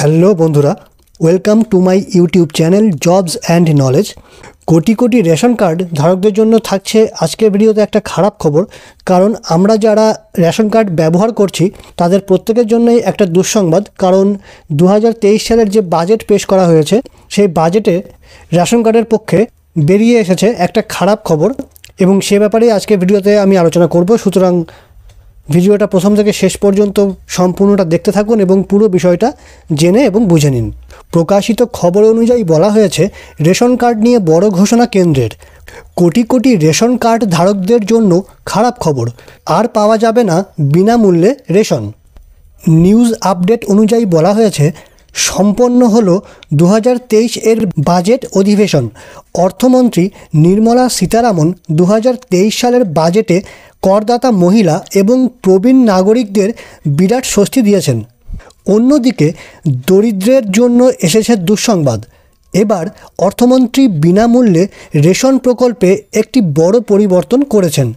Hello বন্ধুরা, welcome to my YouTube channel jobs and knowledge. কোটি কোটি রেশন কার্ড ধারকদের জন্য থাকছে আজকের ভিডিওতে একটা খারাপ খবর, কারণ আমরা যারা রেশন কার্ড ব্যবহার করছি, তাদের প্রত্যেকের জন্যই একটা দুঃসংবাদ, কারণ দু হাজার তেইশ সালের যে বাজেট পেশ করা হয়েছে, সেই বাজেটে রেশন কার্ডের পক্ষে বেরিয়ে এসেছে একটা খারাপ খবর এবং সে ব্যাপারে আজকে ভিডিওতে আমি আলোচনা করব। সুতরাং ভিডিওটা প্রথম থেকে শেষ পর্যন্ত সম্পূর্ণটা দেখতে থাকুন এবং পুরো বিষয়টা জেনে এবং বুঝে নিন। প্রকাশিত খবর অনুযায়ী বলা হয়েছে, রেশন কার্ড নিয়ে বড় ঘোষণা কেন্দ্রের। কোটি কোটি রেশন কার্ড ধারকদের জন্য খারাপ খবর। আর পাওয়া যাবে না বিনামূল্যে রেশন। নিউজ আপডেট অনুযায়ী বলা হয়েছে সম্পন্ন হল দু হাজার তেইশ এর বাজেট অধিবেশন। অর্থমন্ত্রী নির্মলা সীতারামন দু হাজার তেইশ সালের বাজেটে করদাতা মহিলা এবং প্রবীণ নাগরিকদের বিরাট স্বস্তি দিয়েছেন। অন্যদিকে দরিদ্রের জন্য এসেছে দুঃসংবাদ। এবার অর্থমন্ত্রী বিনামূল্যে রেশন প্রকল্পে একটি বড় পরিবর্তন করেছেন,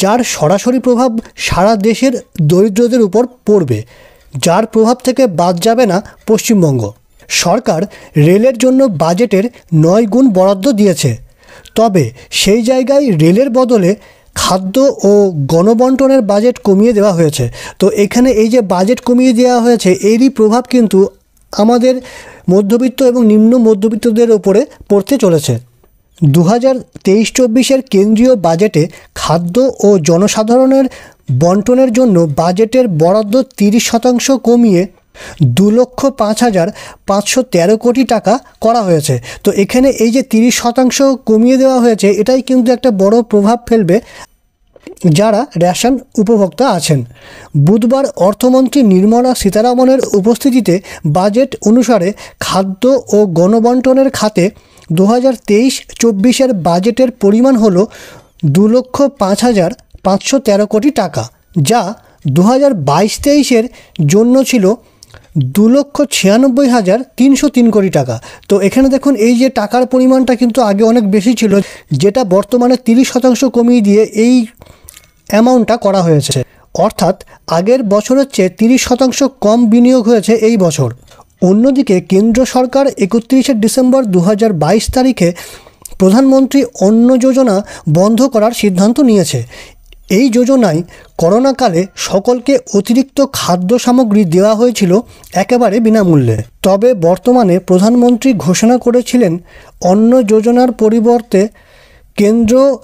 যার সরাসরি প্রভাব সারা দেশের দরিদ্রদের উপর পড়বে। যার প্রভাব থেকে বাদ যাবে না পশ্চিমবঙ্গ। সরকার রেলের জন্য বাজেটের নয় গুণ বরাদ্দ দিয়েছে। তবে সেই জায়গায় রেলের বদলে খাদ্য ও গণবন্টনের বাজেট কমিয়ে দেওয়া হয়েছে। তো এখানে এই যে বাজেট কমিয়ে দেওয়া হয়েছে, এরই প্রভাব কিন্তু আমাদের মধ্যবিত্ত এবং নিম্ন মধ্যবিত্তদের ওপরে পড়তে চলেছে। দু হাজার তেইশ চব্বিশের কেন্দ্রীয় বাজেটে খাদ্য ও জনসাধারণের বন্টনের জন্য বাজেটের বরাদ্দ তিরিশ শতাংশ কমিয়ে দু লক্ষ পাঁচ হাজার পাঁচশো তেরো কোটি টাকা করা হয়েছে। তো এখানে এই যে তিরিশ শতাংশ কমিয়ে দেওয়া হয়েছে, এটাই কিন্তু একটা বড় প্রভাব ফেলবে যারা রেশন উপভোক্তা আছেন। বুধবার অর্থমন্ত্রী নির্মলা সীতারামনের উপস্থিতিতে বাজেট অনুসারে খাদ্য ও গণবন্টনের খাতে দু হাজার তেইশ চব্বিশের বাজেটের পরিমাণ হল দু লক্ষ পাঁচ হাজার পাঁচশো তেরো কোটি টাকা, যা দু হাজার বাইশ তেইশের জন্য ছিল দু লক্ষ ছিয়ানব্বই হাজার তিনশো তিন কোটি টাকা। তো এখানে দেখুন, এই যে টাকার পরিমাণটা কিন্তু আগে অনেক বেশি ছিল, যেটা বর্তমানে তিরিশ শতাংশ কমিয়ে দিয়ে এই অ্যামাউন্টটা করা হয়েছে। অর্থাৎ আগের বছরের চেয়ে তিরিশ শতাংশ কম বিনিয়োগ হয়েছে এই বছর। অন্যদিকে কেন্দ্র সরকার একত্রিশে ডিসেম্বর দু হাজার বাইশ তারিখে প্রধানমন্ত্রী অন্ন যোজনা বন্ধ করার সিদ্ধান্ত নিয়েছে। এই যোজনায় করোনাকালে সকলকে অতিরিক্ত খাদ্য সামগ্রী দেওয়া হয়েছিল একেবারে বিনামূল্যে। তবে বর্তমানে প্রধানমন্ত্রী ঘোষণা করেছিলেন, অন্ন যোজনার পরিবর্তে কেন্দ্র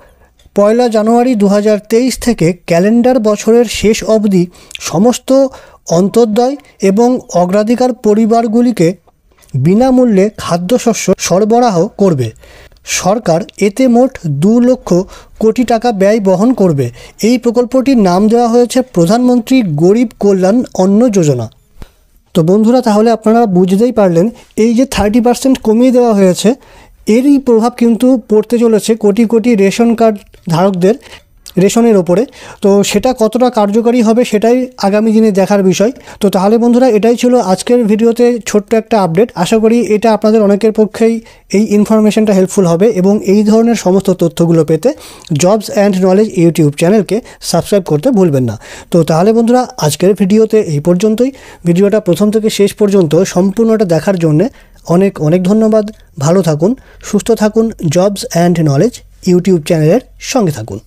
পয়লা জানুয়ারি দু হাজার তেইশ থেকে ক্যালেন্ডার বছরের শেষ অবধি সমস্ত অন্তর্দয় এবং অগ্রাধিকার পরিবারগুলিকে বিনামূল্যে খাদ্যশস্য সরবরাহ করবে। সরকার এতে মোট দু লক্ষ কোটি টাকা ব্যয় বহন করবে। এই প্রকল্পটির নাম দেওয়া হয়েছে প্রধানমন্ত্রী গরিব কল্যাণ অন্ন যোজনা। তো বন্ধুরা, তাহলে আপনারা বুঝতেই পারলেন, এই যে থার্টি পার্সেন্ট কমিয়ে দেওয়া হয়েছে এরই প্রভাব কিন্তু পড়তে চলেছে কোটি কোটি রেশন কার্ড ধারকদের রেশনের ওপরে। তো সেটা কতটা কার্যকারী হবে সেটাই আগামী দিনে দেখার বিষয়। তো তাহলে বন্ধুরা, এটাই ছিল আজকের ভিডিওতে ছোট্ট একটা আপডেট। আশা করি এটা আপনাদের অনেকের পক্ষেই এই ইনফরমেশনটা হেল্পফুল হবে এবং এই ধরনের সমস্ত তথ্যগুলো পেতে জবস অ্যান্ড নলেজ ইউটিউব চ্যানেলকে সাবস্ক্রাইব করতে ভুলবেন না। তো তাহলে বন্ধুরা, আজকের ভিডিওতে এই পর্যন্তই। ভিডিওটা প্রথম থেকে শেষ পর্যন্ত সম্পূর্ণটা দেখার জন্যে অনেক অনেক ধন্যবাদ। ভালো থাকুন সুস্থ থাকুন জবস অ্যান্ড নলেজ ইউটিউব চ্যানেলের সঙ্গে থাকুন।